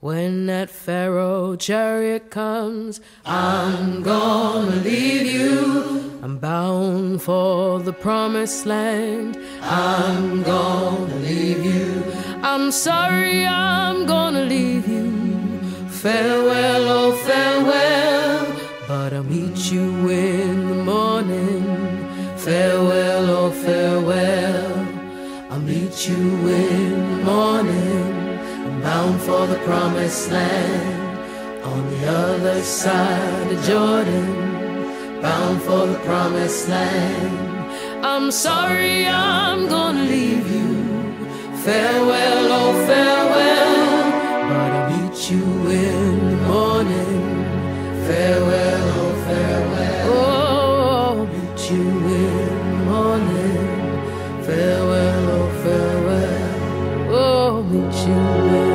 When that Pharaoh chariot comes, I'm gonna leave you. I'm bound for the promised land. I'm gonna leave you. I'm sorry, I'm gonna leave you. Farewell, oh farewell. But I'll meet you in the morning. Farewell, oh farewell. I'll meet you in the morning bound for the promised land on the other side of Jordan, bound for the promised land. I'm sorry I'm gonna leave you. Farewell, oh farewell, but I'll meet you in the morning. Farewell, oh farewell, oh, I'll meet you in the morning. Farewell, oh farewell, oh, meet you.